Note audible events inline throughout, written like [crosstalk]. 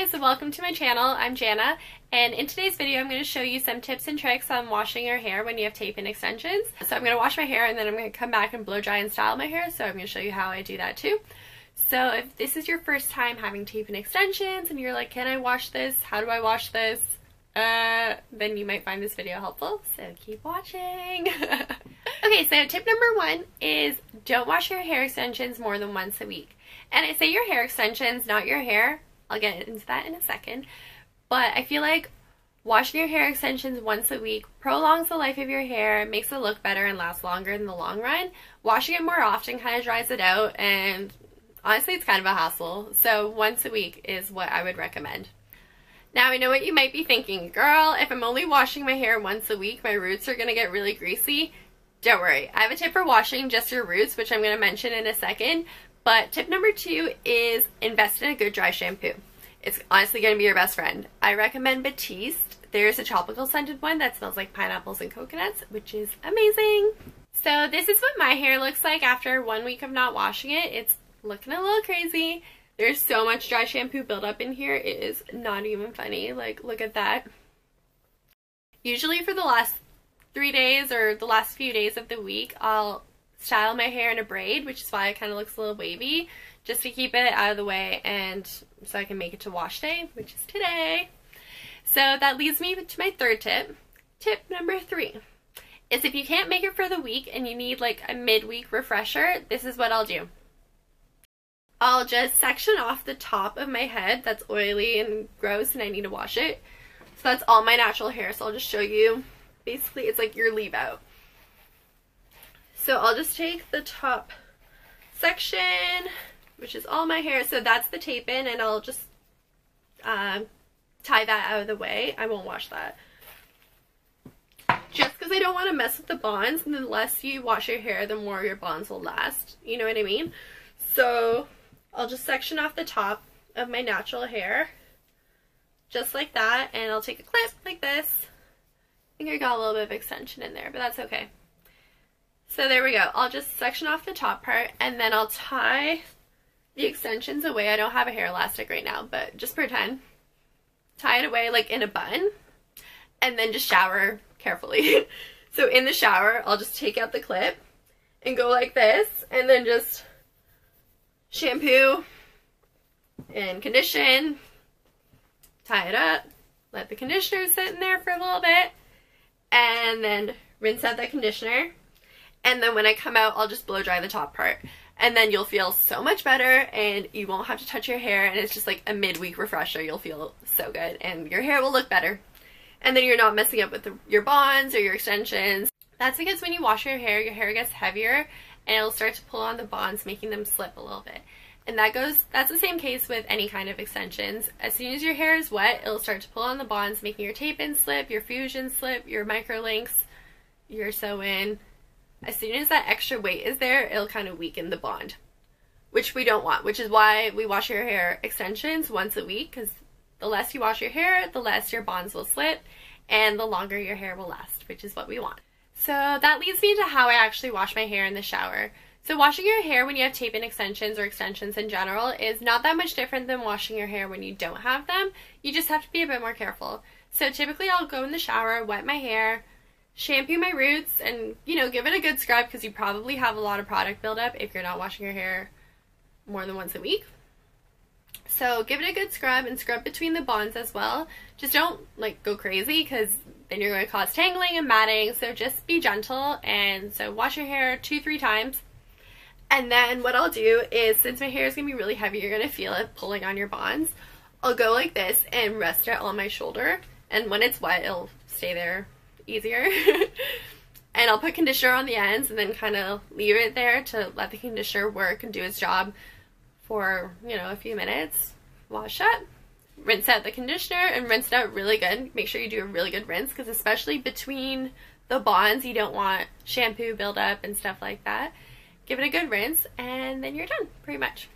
guys, welcome to my channel. I'm Janna and in today's video I'm going to show you some tips and tricks on washing your hair when you have tape-in extensions. So I'm going to wash my hair and then I'm going to come back and blow dry and style my hair so I'm going to show you how I do that too. So if this is your first time having tape-in extensions and you're like can I wash this? How do I wash this? Uh, then you might find this video helpful, so keep watching. [laughs] okay, so tip number one is don't wash your hair extensions more than once a week. And I say your hair extensions, not your hair. I'll get into that in a second. But I feel like washing your hair extensions once a week prolongs the life of your hair, makes it look better and last longer in the long run. Washing it more often kind of dries it out and honestly it's kind of a hassle. So once a week is what I would recommend. Now I know what you might be thinking, girl, if I'm only washing my hair once a week, my roots are going to get really greasy. Don't worry, I have a tip for washing just your roots, which I'm going to mention in a second, but tip number two is invest in a good dry shampoo. It's honestly going to be your best friend. I recommend Batiste. There's a tropical scented one that smells like pineapples and coconuts, which is amazing. So this is what my hair looks like after one week of not washing it. It's looking a little crazy. There's so much dry shampoo buildup in here. It is not even funny. Like, look at that. Usually for the last three days or the last few days of the week, I'll style my hair in a braid, which is why it kind of looks a little wavy, just to keep it out of the way and so I can make it to wash day, which is today. So that leads me to my third tip. Tip number three is if you can't make it for the week and you need like a midweek refresher, this is what I'll do. I'll just section off the top of my head that's oily and gross and I need to wash it. So that's all my natural hair. So I'll just show you. Basically, it's like your leave out. So I'll just take the top section, which is all my hair. So that's the tape in and I'll just uh, tie that out of the way. I won't wash that. Just because I don't want to mess with the bonds. And the less you wash your hair, the more your bonds will last. You know what I mean? So I'll just section off the top of my natural hair just like that and I'll take a clip like this. I think I got a little bit of extension in there but that's okay. So there we go. I'll just section off the top part and then I'll tie the extensions away. I don't have a hair elastic right now but just pretend. Tie it away like in a bun and then just shower carefully. [laughs] so in the shower I'll just take out the clip and go like this and then just shampoo and condition, tie it up, let the conditioner sit in there for a little bit, and then rinse out the conditioner. And then when I come out, I'll just blow dry the top part. And then you'll feel so much better and you won't have to touch your hair and it's just like a midweek refresher. You'll feel so good and your hair will look better. And then you're not messing up with the, your bonds or your extensions. That's because when you wash your hair, your hair gets heavier and it'll start to pull on the bonds, making them slip a little bit. And that goes, that's the same case with any kind of extensions. As soon as your hair is wet, it'll start to pull on the bonds, making your tape-in slip, your fusion slip, your micro links, your sew-in. As soon as that extra weight is there, it'll kind of weaken the bond, which we don't want, which is why we wash your hair extensions once a week, because the less you wash your hair, the less your bonds will slip, and the longer your hair will last, which is what we want. So that leads me to how I actually wash my hair in the shower. So washing your hair when you have tape-in extensions or extensions in general is not that much different than washing your hair when you don't have them. You just have to be a bit more careful. So typically I'll go in the shower, wet my hair, shampoo my roots, and, you know, give it a good scrub because you probably have a lot of product buildup if you're not washing your hair more than once a week. So give it a good scrub and scrub between the bonds as well. Just don't like go crazy because then you're going to cause tangling and matting. So just be gentle and so wash your hair two, three times. And then what I'll do is since my hair is going to be really heavy, you're going to feel it pulling on your bonds. I'll go like this and rest it on my shoulder. And when it's wet, it'll stay there easier. [laughs] and I'll put conditioner on the ends and then kind of leave it there to let the conditioner work and do its job for, you know, a few minutes. Wash up, rinse out the conditioner and rinse it out really good. Make sure you do a really good rinse because especially between the bonds, you don't want shampoo buildup and stuff like that. Give it a good rinse and then you're done, pretty much.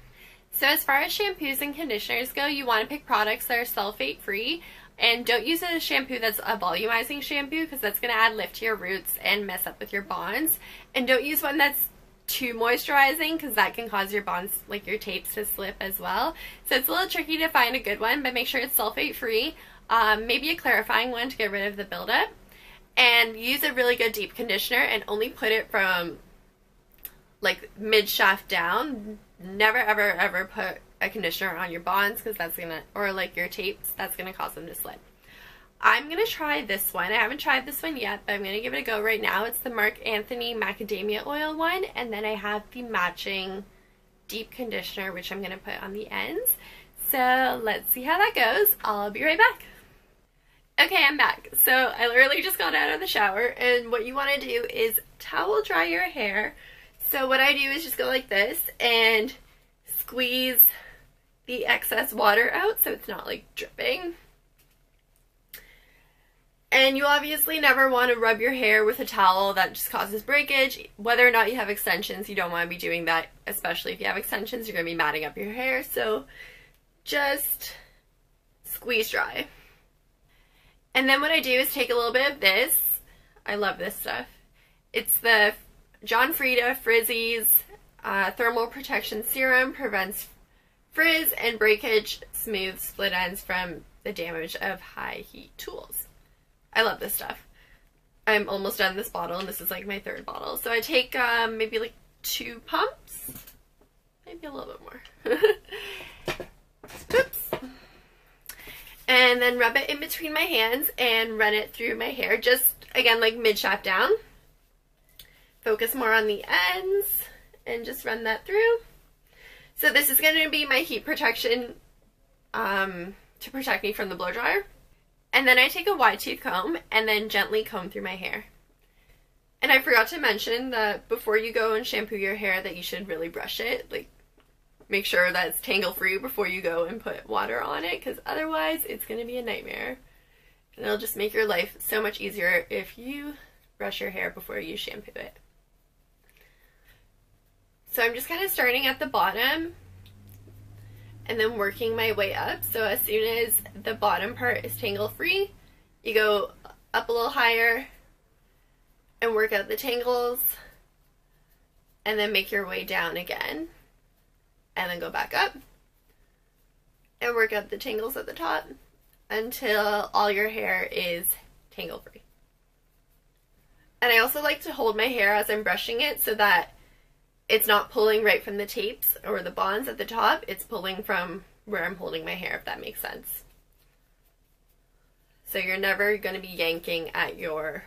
So as far as shampoos and conditioners go, you want to pick products that are sulfate free and don't use a shampoo that's a volumizing shampoo because that's going to add lift to your roots and mess up with your bonds. And don't use one that's too moisturizing because that can cause your bonds, like your tapes, to slip as well. So it's a little tricky to find a good one, but make sure it's sulfate free. Um, maybe a clarifying one to get rid of the buildup. And use a really good deep conditioner and only put it from like mid shaft down. Never ever ever put a conditioner on your bonds because that's gonna, or like your tapes, that's gonna cause them to slip. I'm to try this one. I haven't tried this one yet, but I'm to give it a go right now. It's the Marc Anthony Macadamia Oil one, and then I have the matching deep conditioner, which I'm to put on the ends. So let's see how that goes. I'll be right back. Okay, I'm back. So I literally just got out of the shower, and what you want to do is towel dry your hair. So what I do is just go like this and squeeze the excess water out so it's not like dripping. And you obviously never want to rub your hair with a towel that just causes breakage. Whether or not you have extensions, you don't want to be doing that, especially if you have extensions, you're going to be matting up your hair. So just squeeze dry. And then what I do is take a little bit of this. I love this stuff. It's the John Frieda Frizz Ease uh, Thermal Protection Serum. Prevents frizz and breakage, smooth split ends from the damage of high heat tools. I love this stuff. I'm almost done this bottle, and this is like my third bottle. So I take um, maybe like two pumps, maybe a little bit more. [laughs] Oops. And then rub it in between my hands and run it through my hair, just again like mid shaft down. Focus more on the ends and just run that through. So this is going to be my heat protection um, to protect me from the blow dryer. And then I take a wide tooth comb and then gently comb through my hair. And I forgot to mention that before you go and shampoo your hair that you should really brush it. Like make sure that it's tangle free before you go and put water on it because otherwise it's going to be a nightmare. And it'll just make your life so much easier if you brush your hair before you shampoo it. So I'm just kind of starting at the bottom and then working my way up. So as soon as the bottom part is tangle free, you go up a little higher and work out the tangles and then make your way down again and then go back up and work out the tangles at the top until all your hair is tangle free. And I also like to hold my hair as I'm brushing it so that it's not pulling right from the tapes or the bonds at the top. It's pulling from where I'm holding my hair, if that makes sense. So you're never going to be yanking at your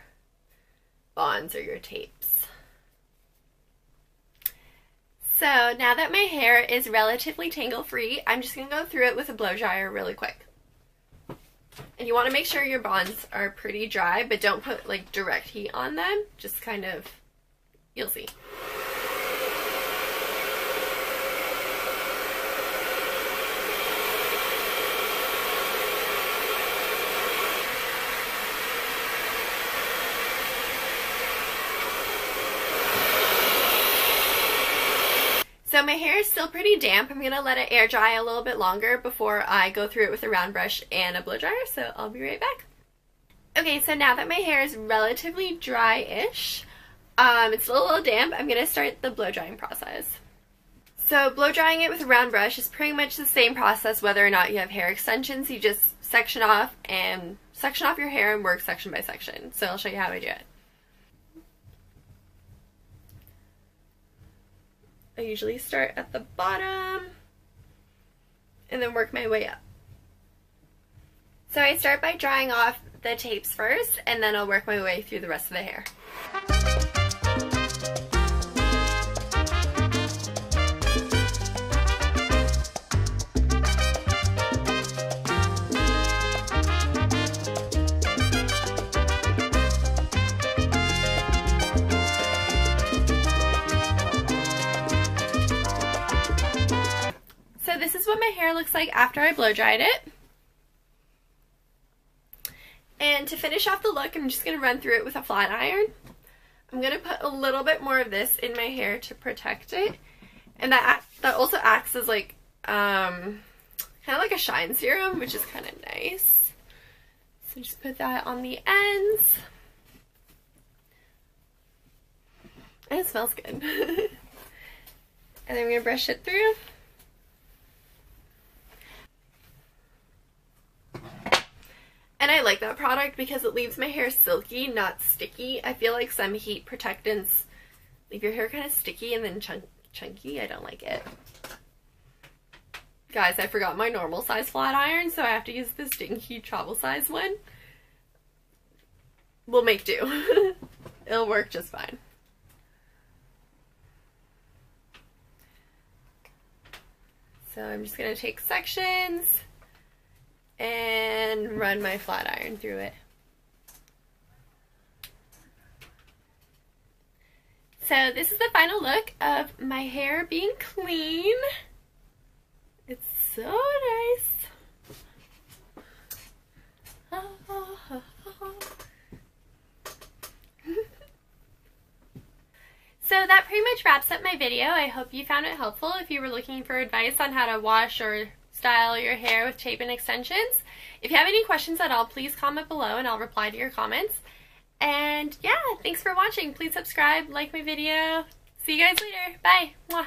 bonds or your tapes. So now that my hair is relatively tangle free, I'm just going to go through it with a blow dryer really quick. And you want to make sure your bonds are pretty dry, but don't put like direct heat on them. Just kind of, you'll see. So my hair is still pretty damp. I'm going to let it air dry a little bit longer before I go through it with a round brush and a blow dryer, so I'll be right back. Okay, so now that my hair is relatively dry-ish, um, it's a little damp, I'm going to start the blow drying process. So blow drying it with a round brush is pretty much the same process whether or not you have hair extensions. You just section off and section off your hair and work section by section. So I'll show you how I do it. I usually start at the bottom and then work my way up. So I start by drying off the tapes first and then I'll work my way through the rest of the hair. This is what my hair looks like after I blow dried it. And to finish off the look, I'm just going to run through it with a flat iron. I'm going to put a little bit more of this in my hair to protect it. And that, that also acts as like, um, kind of like a shine serum, which is kind of nice. So just put that on the ends. And it smells good. [laughs] And then I'm going to brush it through. And I like that product because it leaves my hair silky, not sticky. I feel like some heat protectants leave your hair kind of sticky and then chunk chunky. I don't like it. Guys, I forgot my normal size flat iron, so I have to use this dinky travel size one. We'll make do. [laughs] It'll work just fine. So I'm just going to take sections and run my flat iron through it. So this is the final look of my hair being clean. It's so nice. [laughs] So that pretty much wraps up my video. I hope you found it helpful if you were looking for advice on how to wash or style your hair with tape and extensions. If you have any questions at all, please comment below and I'll reply to your comments. And yeah, thanks for watching. Please subscribe, like my video. See you guys later. Bye. Mwah.